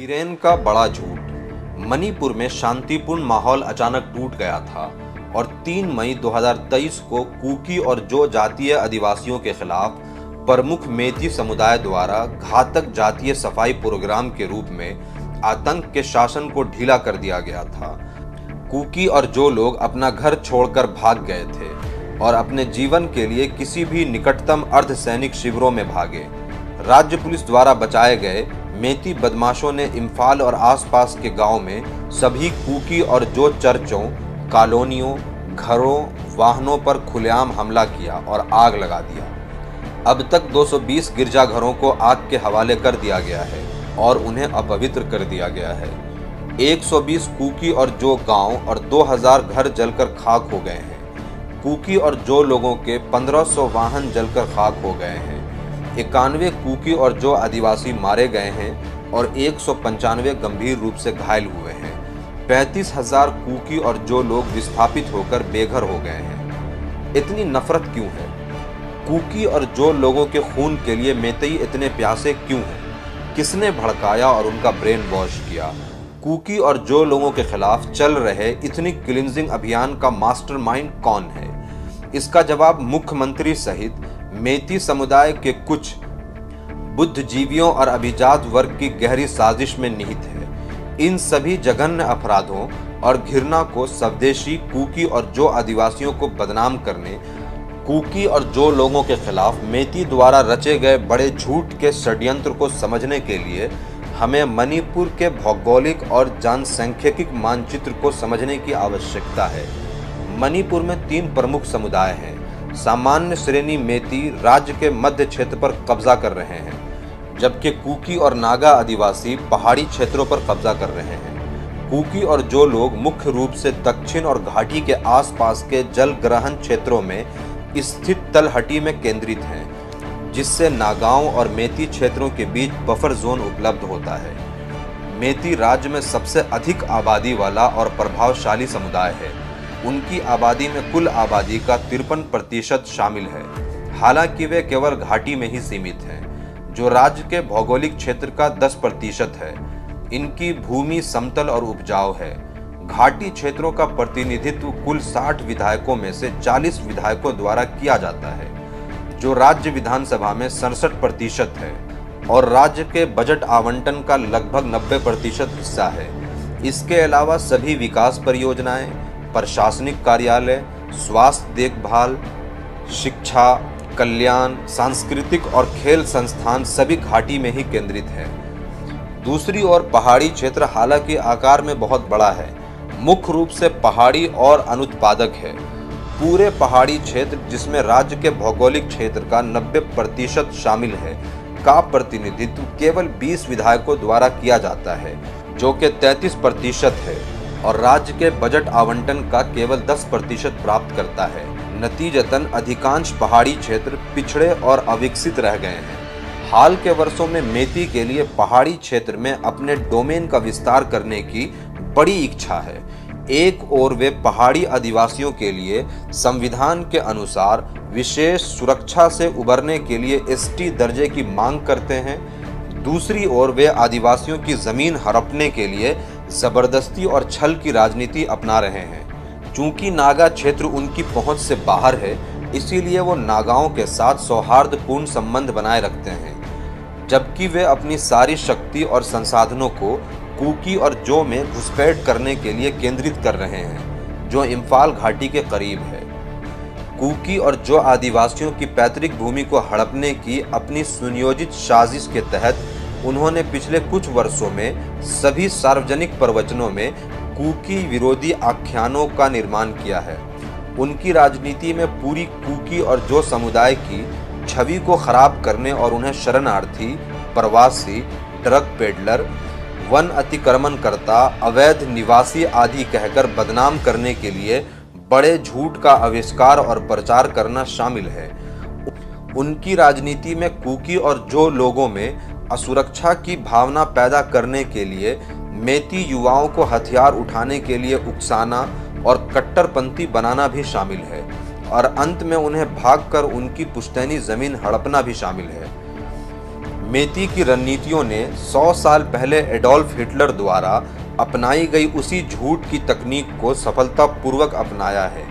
बीरेन का बड़ा झूठ। मणिपुर में शांतिपूर्ण माहौल अचानक टूट गया था और 3 मई 2023 को कुकी और जो जातीय आदिवासियों के खिलाफ प्रमुख मेती समुदाय द्वारा घातक जातीय सफ़ाई प्रोग्राम के रूप में आतंक के शासन को ढीला कर दिया गया था। कुकी और जो लोग अपना घर छोड़कर भाग गए थे और अपने जीवन के लिए किसी भी निकटतम अर्धसैनिक शिविरों में भागे, राज्य पुलिस द्वारा बचाए गए मेती बदमाशों ने इम्फाल और आसपास के गाँव में सभी कुकी और जो चर्चों, कॉलोनियों, घरों, वाहनों पर खुलेआम हमला किया और आग लगा दिया। अब तक 220 गिरजाघरों को आग के हवाले कर दिया गया है और उन्हें अपवित्र कर दिया गया है। 120 कुकी और जो गाँव और 2000 घर जलकर खाक हो गए हैं। कुकी और जो लोगों के 1500 वाहन जलकर खाक हो गए हैं। इक्यानवे कुकी और जो आदिवासी मारे गए हैं और एक गंभीर रूप से घायल हुए हैं। पैंतीस हज़ार कुकी और जो लोग विस्थापित होकर बेघर हो गए हैं। इतनी नफरत क्यों है? कुकी और जो लोगों के खून के लिए मेतई इतने प्यासे क्यों हैं? किसने भड़काया और उनका ब्रेन वॉश किया? कुकी और जो लोगों के खिलाफ चल रहे इतनी क्लिनजिंग अभियान का मास्टरमाइंड कौन है? इसका जवाब मुख्यमंत्री सहित मेती समुदाय के कुछ बुद्धिजीवियों और अभिजात वर्ग की गहरी साजिश में निहित है। इन सभी जघन्य अपराधों और घृणा को स्वदेशी, कुकी और जो आदिवासियों को बदनाम करने, कुकी और जो लोगों के खिलाफ मेती द्वारा रचे गए बड़े झूठ के षड्यंत्र को समझने के लिए हमें मणिपुर के भौगोलिक और जनसंख्यिक मानचित्र को समझने की आवश्यकता है। मणिपुर में तीन प्रमुख समुदाय हैं। सामान्य श्रेणी मेती राज्य के मध्य क्षेत्र पर कब्जा कर रहे हैं, जबकि कुकी और नागा आदिवासी पहाड़ी क्षेत्रों पर कब्जा कर रहे हैं। कुकी और जो लोग मुख्य रूप से दक्षिण और घाटी के आसपास के जल ग्रहण क्षेत्रों में स्थित तलहटी में केंद्रित हैं, जिससे नागांव और मेती क्षेत्रों के बीच बफर जोन उपलब्ध होता है। मेती राज्य में सबसे अधिक आबादी वाला और प्रभावशाली समुदाय है। उनकी आबादी में कुल आबादी का तिरपन प्रतिशत शामिल है। हालाँकि वे केवल घाटी में ही सीमित हैं, जो राज्य के भौगोलिक क्षेत्र का 10 प्रतिशत है। इनकी भूमि, समतल और उपजाऊ है। घाटी क्षेत्रों का प्रतिनिधित्व कुल 60 विधायकों में से 40 विधायकों द्वारा किया जाता है, जो राज्य विधानसभा में सड़सठ प्रतिशत है और राज्य के बजट आवंटन का लगभग 90 प्रतिशत हिस्सा है। इसके अलावा सभी विकास परियोजनाएँ प्रशासनिक कार्यालय, स्वास्थ्य देखभाल, शिक्षा, कल्याण, सांस्कृतिक और खेल संस्थान सभी घाटी में ही केंद्रित है। दूसरी ओर पहाड़ी क्षेत्र हालाँकि आकार में बहुत बड़ा है। मुख्य रूप से पहाड़ी और अनुत्पादक है। पूरे पहाड़ी क्षेत्र, जिसमें राज्य के भौगोलिक क्षेत्र का 90 प्रतिशत शामिल है, का प्रतिनिधित्व केवल 20 विधायकों द्वारा किया जाता है, जो कि 33 प्रतिशत है। और राज्य के बजट आवंटन का केवल 10 प्रतिशत प्राप्त करता है। नतीजतन अधिकांश पहाड़ी क्षेत्र पिछड़े और अविकसित रह गए हैं। हाल के वर्षों में मेती के लिए पहाड़ी क्षेत्र में अपने डोमेन का विस्तार करने की बड़ी इच्छा है। एक और वे पहाड़ी आदिवासियों के लिए संविधान के अनुसार विशेष सुरक्षा से उबरने के लिए एसटी दर्जे की मांग करते हैं। दूसरी ओर वे आदिवासियों की ज़मीन हड़पने के लिए ज़बरदस्ती और छल की राजनीति अपना रहे हैं। चूँकि नागा क्षेत्र उनकी पहुँच से बाहर है, इसीलिए वो नागाओं के साथ सौहार्दपूर्ण संबंध बनाए रखते हैं। जबकि वे अपनी सारी शक्ति और संसाधनों को कुकी और जो में घुसपैठ करने के लिए केंद्रित कर रहे हैं, जो इम्फाल घाटी के करीब है। कुकी और जो आदिवासियों की पैतृक भूमि को हड़पने की अपनी सुनियोजित साजिश के तहत उन्होंने पिछले कुछ वर्षों में सभी सार्वजनिक प्रवचनों में कुकी विरोधी आख्यानों का निर्माण किया है। उनकी राजनीति में पूरी कुकी और जो समुदाय की छवि को खराब करने और उन्हें शरणार्थी, प्रवासी ड्रग पेडलर वन अतिक्रमणकर्ता, अवैध निवासी आदि कहकर बदनाम करने के लिए बड़े झूठ का आविष्कार और प्रचार करना शामिल है। उनकी राजनीति में कुकी और जो लोगों में असुरक्षा की भावना पैदा करने के लिए, मेती युवाओं को हथियार उठाने के लिए उकसाना और कट्टरपंथी बनाना भी शामिल है, और अंत में उन्हें भागकर उनकी पुश्तैनी ज़मीन हड़पना भी शामिल है। मेती की रणनीतियों ने 100 साल पहले एडोल्फ हिटलर द्वारा अपनाई गई उसी झूठ की तकनीक को सफलतापूर्वक अपनाया है।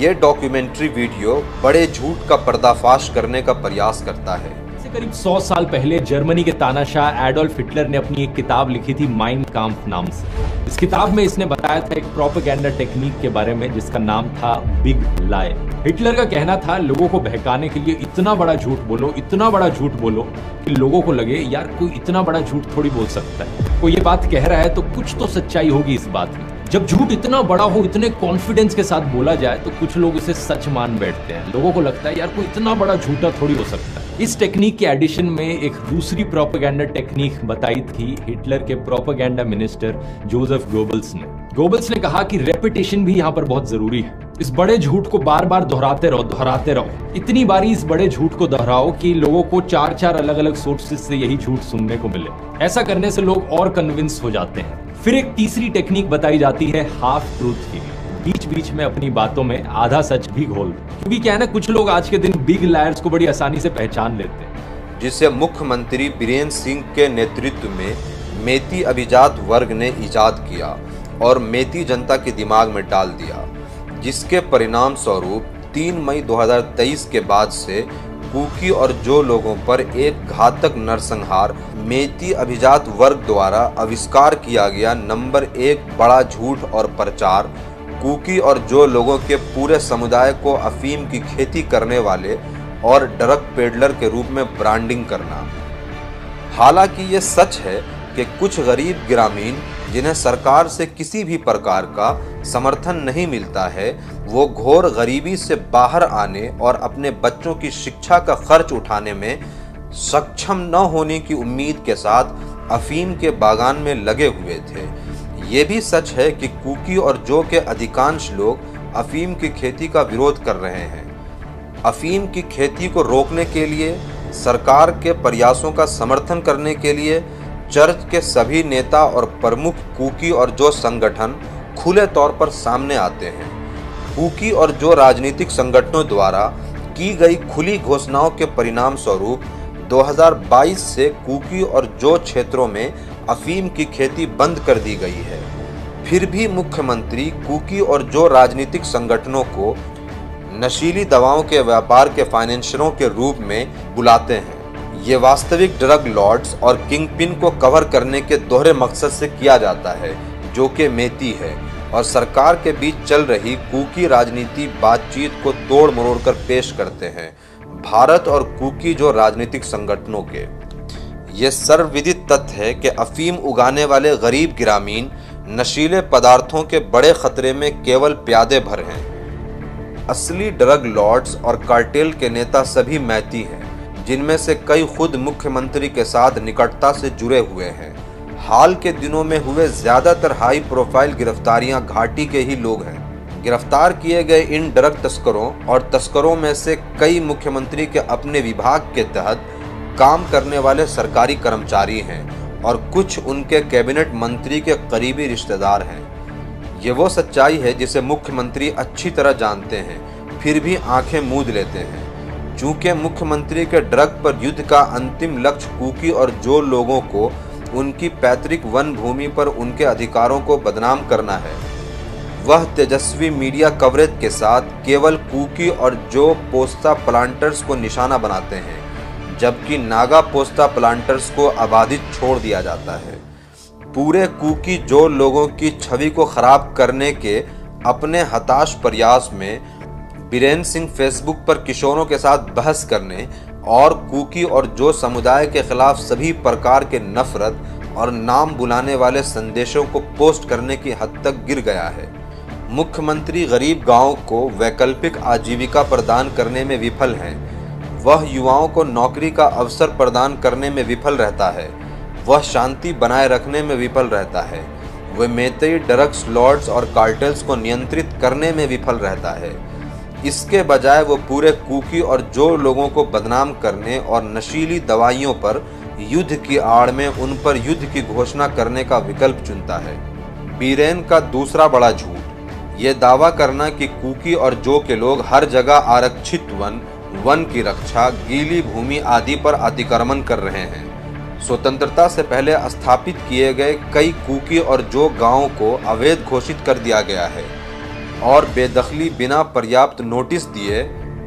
ये डॉक्यूमेंट्री वीडियो बड़े झूठ का पर्दाफाश करने का प्रयास करता है। करीब 100 साल पहले जर्मनी के तानाशाह एडोल्फ हिटलर ने अपनी एक किताब लिखी थी माइंड काम्प नाम से। इस किताब में इसने बताया था एक प्रोपेगेंडा टेक्निक के बारे में, जिसका नाम था बिग लाय हिटलर का कहना था, लोगों को बहकाने के लिए इतना बड़ा झूठ बोलो, इतना बड़ा झूठ बोलो, कि लोगों को लगे, यार, कोई इतना बड़ा झूठ थोड़ी बोल सकता है। कोई ये बात कह रहा है तो कुछ तो सच्चाई होगी इस बात में। जब झूठ इतना बड़ा हो, इतने कॉन्फिडेंस के साथ बोला जाए तो कुछ लोग उसे सच मान बैठते हैं। लोगों को लगता है, यार, कोई इतना बड़ा झूठा थोड़ी हो सकता है। इस टेक्निक के एडिशन में एक दूसरी प्रोपेगेंडा टेक्निक बताई थी हिटलर के प्रोपेगेंडा मिनिस्टर जोसेफ गोबल्स ने। गोबल्स ने कहा कि रेपिटेशन भी यहाँ पर बहुत ज़रूरी है। इस बड़े झूठ को बार बार दोहराते रहो दोहराते रहो। इतनी बारी इस बड़े झूठ को दोहराओ कि लोगों को चार चार अलग अलग सोर्सेज से यही झूठ सुनने को मिले। ऐसा करने से लोग और कन्विंस हो जाते हैं। फिर एक तीसरी टेक्निक बताई जाती है हाफ़ ट्रूथ की। बीच बीच में अपनी बातों में आधा सच भी घोल क्योंकि क्या है ना, कुछ लोग आज के दिन बिग लायर्स को बड़ी आसानी से पहचान लेते हैं। जिसे मुख्यमंत्री बीरेन्द्र सिंह के नेतृत्व में मेती अभिजात वर्ग ने ईजाद किया और मेती जनता के दिमाग में डाल दिया, जिसके परिणाम स्वरूप 3 मई 2023 के बाद से कुकी और जो लोगों पर एक घातक नरसंहार, मेती अभिजात वर्ग द्वारा आविष्कार किया गया नंबर एक बड़ा झूठ और प्रचार, कुकी और जो लोगों के पूरे समुदाय को अफीम की खेती करने वाले और ड्रग पेडलर के रूप में ब्रांडिंग करना। हालाँकि ये सच है कि कुछ गरीब ग्रामीण जिन्हें सरकार से किसी भी प्रकार का समर्थन नहीं मिलता है, वो घोर गरीबी से बाहर आने और अपने बच्चों की शिक्षा का खर्च उठाने में सक्षम न होने की उम्मीद के साथ अफीम के बागान में लगे हुए थे। ये भी सच है कि कुकी और जो के अधिकांश लोग अफीम की खेती का विरोध कर रहे हैं। अफीम की खेती को रोकने के लिए, सरकार के प्रयासों का समर्थन करने के लिए चर्च के सभी नेता और प्रमुख कुकी और जो संगठन खुले तौर पर सामने आते हैं। कुकी और जो राजनीतिक संगठनों द्वारा की गई खुली घोषणाओं के परिणाम स्वरूप 2022 से कुकी और जो क्षेत्रों में अफीम की खेती बंद कर दी गई है। फिर भी मुख्यमंत्री, कुकी और जो राजनीतिक संगठनों को नशीली दवाओं के व्यापार के फाइनेंशरों के रूप में बुलाते हैं। ये वास्तविक ड्रग लॉर्ड्स और किंग पिन को कवर करने के दोहरे मकसद से किया जाता है, जो कि मेती है। और सरकार के बीच चल रही कुकी राजनीति बातचीत को तोड़ मरोड़ कर पेश करते हैं, भारत और कुकी जो राजनीतिक संगठनों के। ये सर्वविदित तथ्य है कि अफीम उगाने वाले गरीब ग्रामीण नशीले पदार्थों के बड़े खतरे में केवल प्यादे भर हैं। असली ड्रग लॉर्ड्स और कार्टेल के नेता सभी मैती हैं। जिनमें से कई खुद मुख्यमंत्री के साथ निकटता से जुड़े हुए हैं। हाल के दिनों में हुए ज़्यादातर हाई प्रोफ़ाइल गिरफ्तारियाँ घाटी के ही लोग हैं। गिरफ़्तार किए गए इन ड्रग तस्करों और तस्करों में से कई मुख्यमंत्री के अपने विभाग के तहत काम करने वाले सरकारी कर्मचारी हैं और कुछ उनके कैबिनेट मंत्री के करीबी रिश्तेदार हैं। ये वो सच्चाई है जिसे मुख्यमंत्री अच्छी तरह जानते हैं, फिर भी आँखें मूद लेते हैं। चूँकि मुख्यमंत्री के ड्रग पर युद्ध का अंतिम लक्ष्य कुकी और जो लोगों को उनकी पैतृक वन भूमि पर उनके अधिकारों को बदनाम करना है, वह तेजस्वी मीडिया कवरेज के साथ केवल कुकी और जो पोस्ता प्लांटर्स को निशाना बनाते हैं, जबकि नागा पोस्ता प्लांटर्स को आबादित छोड़ दिया जाता है। पूरे कुकी जो लोगों की छवि को खराब करने के अपने हताश प्रयास में बीरेन सिंह फेसबुक पर किशोरों के साथ बहस करने और कुकी और जो समुदाय के खिलाफ सभी प्रकार के नफरत और नाम बुलाने वाले संदेशों को पोस्ट करने की हद तक गिर गया है। मुख्यमंत्री गरीब गाँव को वैकल्पिक आजीविका प्रदान करने में विफल हैं। वह युवाओं को नौकरी का अवसर प्रदान करने में विफल रहता है। वह शांति बनाए रखने में विफल रहता है। वह मेतई ड्रग्स, लॉर्ड्स और कार्टेल्स को नियंत्रित करने में विफल रहता है। इसके बजाय वो पूरे कुकी और जो लोगों को बदनाम करने और नशीली दवाइयों पर युद्ध की आड़ में उन पर युद्ध की घोषणा करने का विकल्प चुनता है। बीरेन का दूसरा बड़ा झूठ ये दावा करना कि कुकी और जो के लोग हर जगह आरक्षित वन वन की रक्षा, गीली भूमि आदि पर अतिक्रमण कर रहे हैं। स्वतंत्रता से पहले स्थापित किए गए कई कुकी और जो गाँवों को अवैध घोषित कर दिया गया है। और बेदखली बिना पर्याप्त नोटिस दिए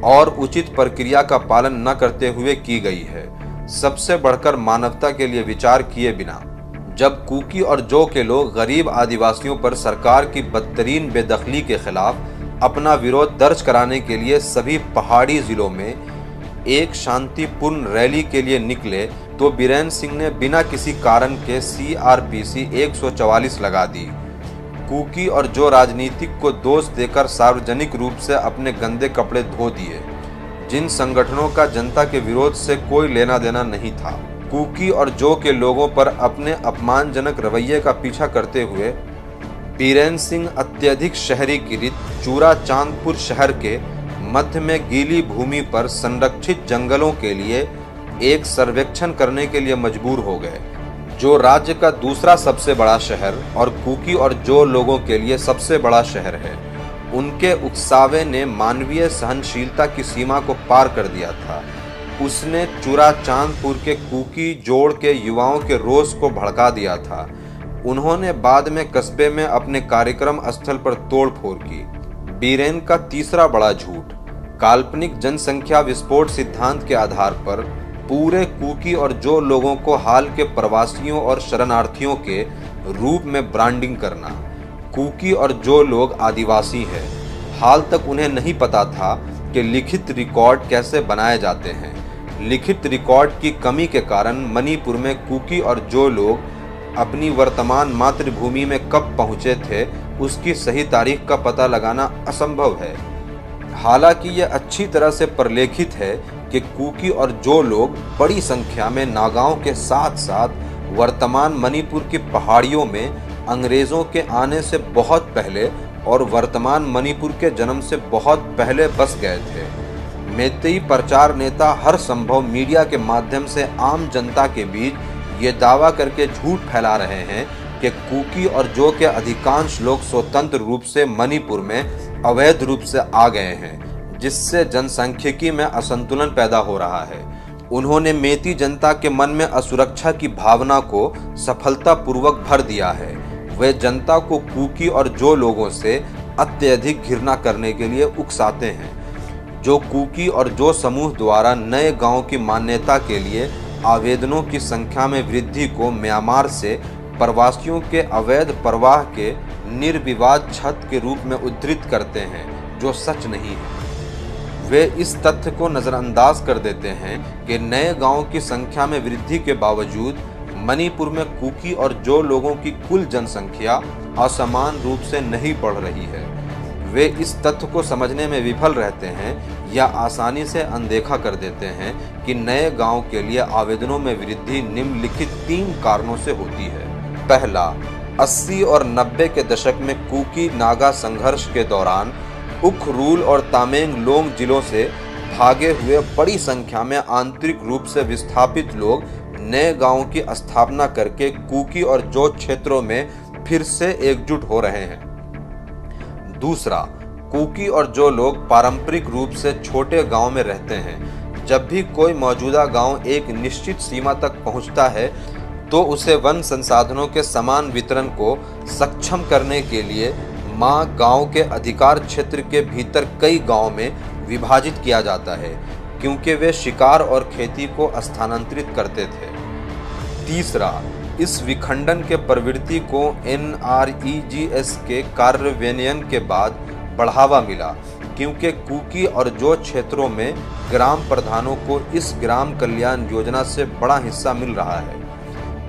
और उचित प्रक्रिया का पालन न करते हुए की गई है। सबसे बढ़कर मानवता के लिए विचार किए बिना, जब कुकी और जो के लोग गरीब आदिवासियों पर सरकार की बदतरीन बेदखली के खिलाफ अपना विरोध दर्ज कराने के लिए सभी पहाड़ी जिलों में एक शांतिपूर्ण रैली के लिए निकले तो बीरेन सिंह ने बिना किसी कारण के सी आर पी सी एक लगा दी। कुकी और जो राजनीतिक को दोष देकर सार्वजनिक रूप से अपने गंदे कपड़े धो दिए, जिन संगठनों का जनता के विरोध से कोई लेना देना नहीं था। कुकी और जो के लोगों पर अपने अपमानजनक रवैये का पीछा करते हुए बीरेन सिंह अत्यधिक शहरीकृत चूरा चांदपुर शहर के मध्य में गीली भूमि पर संरक्षित जंगलों के लिए एक सर्वेक्षण करने के लिए मजबूर हो गए। जो राज्य का दूसरा सबसे बड़ा शहर और कुकी और जो लोगों के लिए सबसे बड़ा शहर है, उनके उकसावे ने मानवीय सहनशीलता की सीमा को पार कर दिया था। उसने चूरा चांदपुर के कुकी जोड़ के युवाओं के रोष को भड़का दिया था। उन्होंने बाद में कस्बे में अपने कार्यक्रम स्थल पर तोड़ फोड़ की। बीरेन का तीसरा बड़ा झूठ, काल्पनिक जनसंख्या विस्फोट सिद्धांत के आधार पर पूरे कुकी और जो लोगों को हाल के प्रवासियों और शरणार्थियों के रूप में ब्रांडिंग करना। कुकी और जो लोग आदिवासी हैं, हाल तक उन्हें नहीं पता था कि लिखित रिकॉर्ड कैसे बनाए जाते हैं। लिखित रिकॉर्ड की कमी के कारण मणिपुर में कुकी और जो लोग अपनी वर्तमान मातृभूमि में कब पहुँचे थे, उसकी सही तारीख का पता लगाना असंभव है। हालाँकि यह अच्छी तरह से प्रलेखित है कि कुकी और जो लोग बड़ी संख्या में नागाओं के साथ साथ वर्तमान मणिपुर की पहाड़ियों में अंग्रेज़ों के आने से बहुत पहले और वर्तमान मणिपुर के जन्म से बहुत पहले बस गए थे। मेतई प्रचार नेता हर संभव मीडिया के माध्यम से आम जनता के बीच ये दावा करके झूठ फैला रहे हैं कि कुकी और जो के अधिकांश लोग स्वतंत्र रूप से मणिपुर में अवैध रूप से आ गए हैं। जिससे जनसंख्यिकी में असंतुलन पैदा हो रहा है। उन्होंने मेती जनता के मन में असुरक्षा की भावना को सफलतापूर्वक भर दिया है। वे जनता को कुकी और जो लोगों से अत्यधिक घृणा करने के लिए उकसाते हैं, जो कुकी और जो समूह द्वारा नए गाँव की मान्यता के लिए आवेदनों की संख्या में वृद्धि को म्यांमार से प्रवासियों के अवैध प्रवाह के निर्विवाद छत के रूप में उद्धृत करते हैं, जो सच नहीं है। वे इस तथ्य को नज़रअंदाज कर देते हैं कि नए गाँवों की संख्या में वृद्धि के बावजूद मणिपुर में कुकी और जो लोगों की कुल जनसंख्या असमान रूप से नहीं बढ़ रही है। वे इस तथ्य को समझने में विफल रहते हैं या आसानी से अनदेखा कर देते हैं कि नए गाँव के लिए आवेदनों में वृद्धि निम्नलिखित तीन कारणों से होती है। पहला 80 और 90 के दशक में कुकी नागा संघर्ष के दौरान उखरूल और तामेंग लोंग जिलों से भागे हुए बड़ी संख्या में आंतरिक रूप से विस्थापित लोग नए गाँवों की स्थापना करके कुकी और जो क्षेत्रों में फिर से एकजुट हो रहे हैं। दूसरा, कुकी और जो लोग पारंपरिक रूप से छोटे गाँव में रहते हैं, जब भी कोई मौजूदा गाँव एक निश्चित सीमा तक पहुँचता है तो उसे वन संसाधनों के समान वितरण को सक्षम करने के लिए माँ गाँव के अधिकार क्षेत्र के भीतर कई गाँव में विभाजित किया जाता है, क्योंकि वे शिकार और खेती को स्थानांतरित करते थे। तीसरा, इस विखंडन के प्रवृत्ति को N R E G S के कार्यान्वयन के बाद बढ़ावा मिला, क्योंकि कुकी और जो क्षेत्रों में ग्राम प्रधानों को इस ग्राम कल्याण योजना से बड़ा हिस्सा मिल रहा है।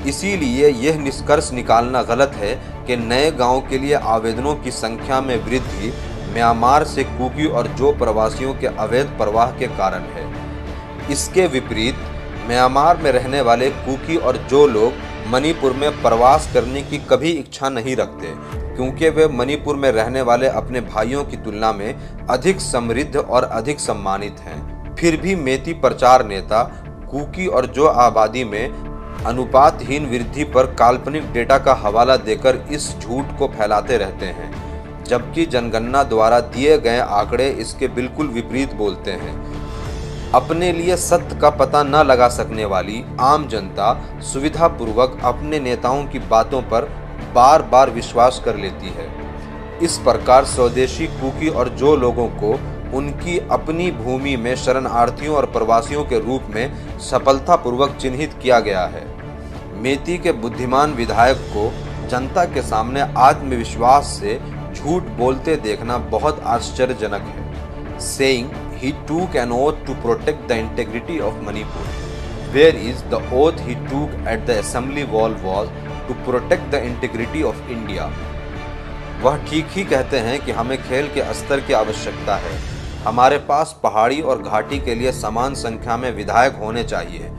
इसीलिए यह निष्कर्ष निकालना गलत है कि नए गाँव के लिए आवेदनों की संख्या में वृद्धि म्यांमार से कुकी और जो प्रवासियों के अवैध प्रवाह के कारण है। इसके विपरीत, म्यांमार में रहने वाले कुकी और जो लोग मणिपुर में प्रवास करने की कभी इच्छा नहीं रखते, क्योंकि वे मणिपुर में रहने वाले अपने भाइयों की तुलना में अधिक समृद्ध और अधिक सम्मानित हैं। फिर भी मेती प्रचार नेता, कुकी और जो आबादी में अनुपातहीन वृद्धि पर काल्पनिक डेटा का हवाला देकर इस झूठ को फैलाते रहते हैं, जबकि जनगणना द्वारा दिए गए आंकड़े इसके बिल्कुल विपरीत बोलते हैं। अपने लिए सत्य का पता न लगा सकने वाली आम जनता सुविधापूर्वक अपने नेताओं की बातों पर बार बार विश्वास कर लेती है। इस प्रकार स्वदेशी कुकी और जो लोगों को उनकी अपनी भूमि में शरणार्थियों और प्रवासियों के रूप में सफलतापूर्वक चिन्हित किया गया है। मेती के बुद्धिमान विधायक को जनता के सामने आत्मविश्वास से झूठ बोलते देखना बहुत आश्चर्यजनक है। Saying he took an oath to protect the integrity of Manipur where is the oath he took at the assembly wall was to protect the integrity of India वह ठीक ही कहते हैं कि हमें खेल के स्तर की आवश्यकता है। हमारे पास पहाड़ी और घाटी के लिए समान संख्या में विधायक होने चाहिए।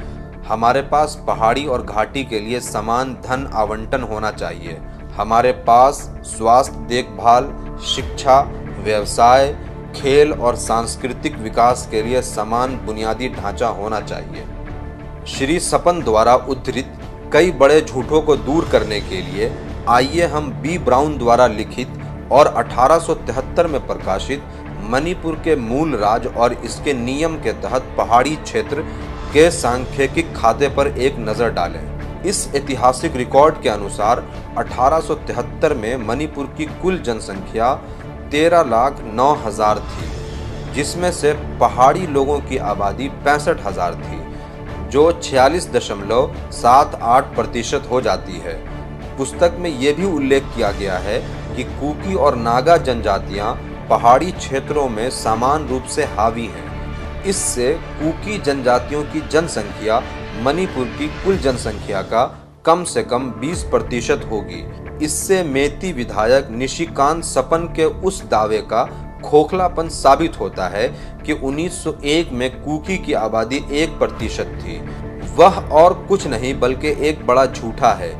हमारे पास पहाड़ी और घाटी के लिए समान धन आवंटन होना चाहिए। हमारे पास स्वास्थ्य देखभाल, शिक्षा, व्यवसाय, खेल और सांस्कृतिक विकास के लिए समान बुनियादी ढांचा होना चाहिए। श्री सपन द्वारा उद्धृत कई बड़े झूठों को दूर करने के लिए आइए हम बी ब्राउन द्वारा लिखित और 1873 में प्रकाशित मणिपुर के मूल राज और इसके नियम के तहत पहाड़ी क्षेत्र के सांख्यिकी खाते पर एक नज़र डालें। इस ऐतिहासिक रिकॉर्ड के अनुसार 1873 में मणिपुर की कुल जनसंख्या तेरह लाख नौ हज़ार थी, जिसमें से पहाड़ी लोगों की आबादी पैंसठ हज़ार थी, जो छियालीस दशमलव सात आठ प्रतिशत हो जाती है। पुस्तक में यह भी उल्लेख किया गया है कि कुकी और नागा जनजातियाँ पहाड़ी क्षेत्रों में समान रूप से हावी हैं। इससे कुकी जनजातियों की जनसंख्या, मणिपुर की कुल जनसंख्या का कम से कम 20 प्रतिशत होगी। इससे मेती विधायक निशिकांत सपन के उस दावे का खोखलापन साबित होता है कि 1901 में कुकी की आबादी एक प्रतिशत थी। वह और कुछ नहीं, बल्कि एक बड़ा झूठा है।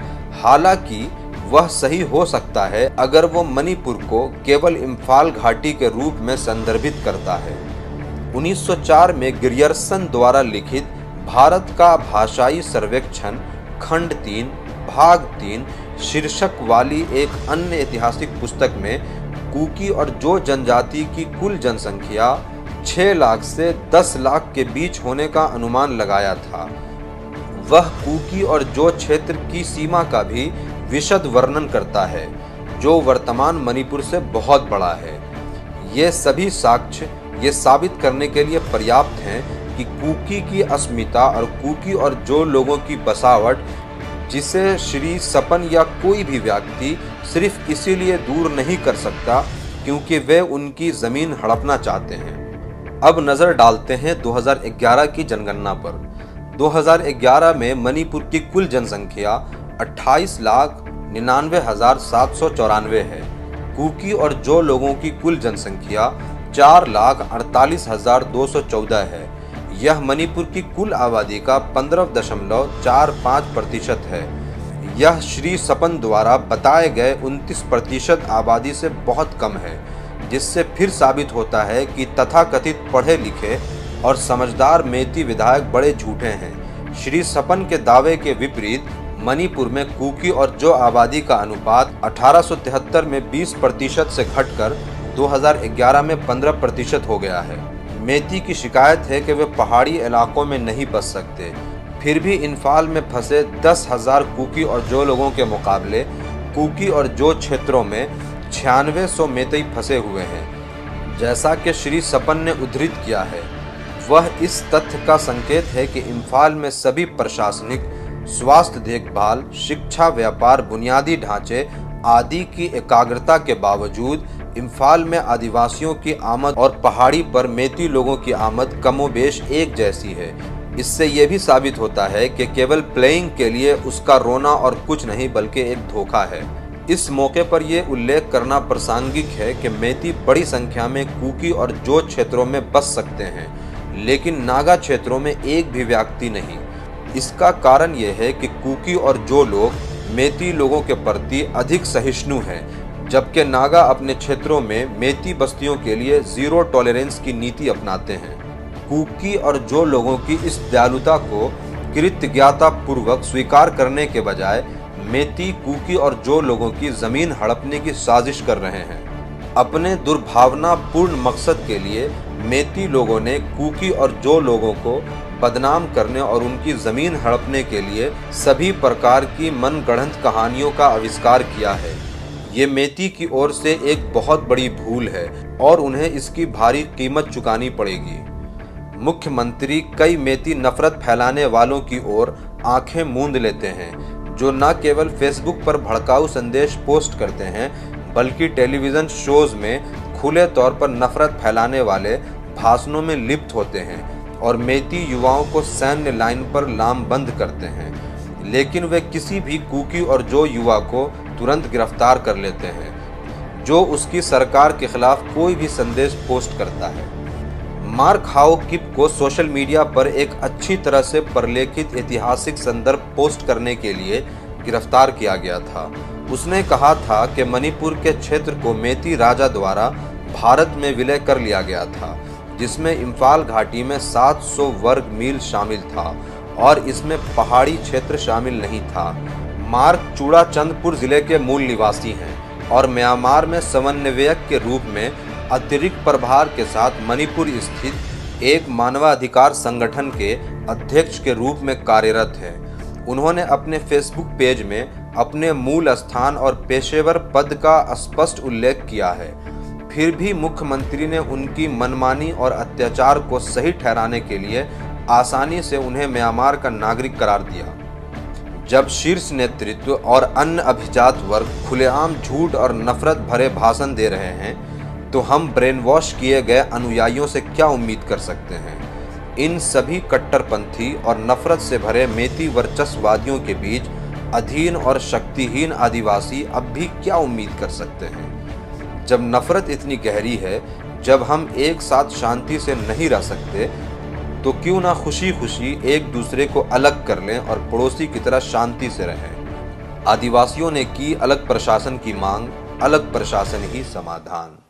हालाँकि वह सही हो सकता है अगर वो मणिपुर को केवल इम्फाल घाटी के रूप में संदर्भित करता है। 1904 में गिरियर्सन द्वारा लिखित भारत का भाषाई सर्वेक्षण खंड तीन, भाग तीन, शीर्षक वाली एक अन्य ऐतिहासिक पुस्तक में कुकी और जो जनजाति की कुल जनसंख्या 6 लाख से 10 लाख के बीच होने का अनुमान लगाया था, वह कुकी और जो क्षेत्र की सीमा का भी विशद वर्णन करता है, जो वर्तमान मणिपुर से बहुत बड़ा है। ये सभी साक्ष्य ये साबित करने के लिए पर्याप्त हैं कि कुकी की अस्मिता और कुकी और जो लोगों की बसावट, जिसे श्री सपन या कोई भी व्यक्ति सिर्फ़ इसीलिए दूर नहीं कर सकता क्योंकि वे उनकी ज़मीन हड़पना चाहते हैं। अब नज़र डालते हैं 2011 की जनगणना पर। 2011 में मणिपुर की कुल जनसंख्या अट्ठाईस लाख निन्यानवे हज़ार सात सौ चौरानवे है। कुकी और जो लोगों की कुल जनसंख्या चार लाख अड़तालीस हज़ार दो सौ चौदह है। यह मणिपुर की कुल आबादी का पंद्रह दशमलव चार पाँच प्रतिशत है। यह श्री सपन द्वारा बताए गए उनतीस प्रतिशत आबादी से बहुत कम है, जिससे फिर साबित होता है कि तथाकथित पढ़े लिखे और समझदार मेती विधायक बड़े झूठे हैं। श्री सपन के दावे के विपरीत, मणिपुर में कुकी और जो आबादी का अनुपात 1873 में 20 प्रतिशत से घटकर 2011 में 15 प्रतिशत हो गया है। मेती की शिकायत है कि वे पहाड़ी इलाकों में नहीं बस सकते। फिर भी इन्फाल में फंसे दस हज़ार कुकी और जो लोगों के मुकाबले, कुकी और जो क्षेत्रों में छियानवे सौ मेतई फंसे हुए हैं, जैसा कि श्री सपन ने उद्धृत किया है। वह इस तथ्य का संकेत है कि इम्फाल में सभी प्रशासनिक, स्वास्थ्य देखभाल, शिक्षा, व्यापार, बुनियादी ढांचे आदि की एकाग्रता के बावजूद इम्फाल में आदिवासियों की आमद और पहाड़ी पर मेती लोगों की आमद कमोबेश एक जैसी है। इससे यह भी साबित होता है कि केवल प्लेइंग के लिए उसका रोना और कुछ नहीं बल्कि एक धोखा है। इस मौके पर यह उल्लेख करना प्रासंगिक है कि मेती बड़ी संख्या में कुकी और जो क्षेत्रों में बस सकते हैं, लेकिन नागा क्षेत्रों में एक भी व्यक्ति नहीं। इसका कारण यह है कि कुकी और जो लोग मेती लोगों के प्रति अधिक सहिष्णु हैं जबकि नागा अपने क्षेत्रों में मेती बस्तियों के लिए ज़ीरो टॉलरेंस की नीति अपनाते हैं। कुकी और जो लोगों की इस दयालुता को कृतज्ञता पूर्वक स्वीकार करने के बजाय मेती, कुकी और जो लोगों की ज़मीन हड़पने की साजिश कर रहे हैं। अपने दुर्भावनापूर्ण मकसद के लिए मेती लोगों ने कुकी और जो लोगों को बदनाम करने और उनकी ज़मीन हड़पने के लिए सभी प्रकार की मन गढ़ंत कहानियों का आविष्कार किया है। ये मेती की ओर से एक बहुत बड़ी भूल है और उन्हें इसकी भारी कीमत चुकानी पड़ेगी। मुख्यमंत्री कई मेती नफरत फैलाने वालों की ओर आँखें मूंद लेते हैं, जो न केवल फेसबुक पर भड़काऊ संदेश पोस्ट करते हैं, बल्कि टेलीविज़न शोज़ में खुले तौर पर नफरत फैलाने वाले भाषणों में लिप्त होते हैं और मेती युवाओं को सैन्य लाइन पर लामबंद करते हैं। लेकिन वे किसी भी कुकी और जो युवा को तुरंत गिरफ़्तार कर लेते हैं, जो उसकी सरकार के खिलाफ कोई भी संदेश पोस्ट करता है। मार्क हाउ किप को सोशल मीडिया पर एक अच्छी तरह से प्रलेखित ऐतिहासिक संदर्भ पोस्ट करने के लिए गिरफ़्तार किया गया था। उसने कहा था कि मणिपुर के क्षेत्र को मेती राजा द्वारा भारत में विलय कर लिया गया था, जिसमें इम्फाल घाटी में 700 वर्ग मील शामिल था और इसमें पहाड़ी क्षेत्र शामिल नहीं था। मार्क चूड़ाचंदपुर ज़िले के मूल निवासी हैं और म्यांमार में समन्वयक के रूप में अतिरिक्त प्रभार के साथ मणिपुर स्थित एक मानवाधिकार संगठन के अध्यक्ष के रूप में कार्यरत है। उन्होंने अपने फेसबुक पेज में अपने मूल स्थान और पेशेवर पद का स्पष्ट उल्लेख किया है। फिर भी मुख्यमंत्री ने उनकी मनमानी और अत्याचार को सही ठहराने के लिए आसानी से उन्हें म्यांमार का नागरिक करार दिया। जब शीर्ष नेतृत्व और अन्य अभिजात वर्ग खुलेआम झूठ और नफरत भरे भाषण दे रहे हैं तो हम ब्रेन वॉश किए गए अनुयायियों से क्या उम्मीद कर सकते हैं? इन सभी कट्टरपंथी और नफरत से भरे मेती वर्चस्ववादियों के बीच अधीन और शक्तिहीन आदिवासी अब भी क्या उम्मीद कर सकते हैं? जब नफरत इतनी गहरी है, जब हम एक साथ शांति से नहीं रह सकते तो क्यों ना खुशी खुशी एक दूसरे को अलग कर लें और पड़ोसी की तरह शांति से रहें। आदिवासियों ने की अलग प्रशासन की मांग, अलग प्रशासन ही समाधान।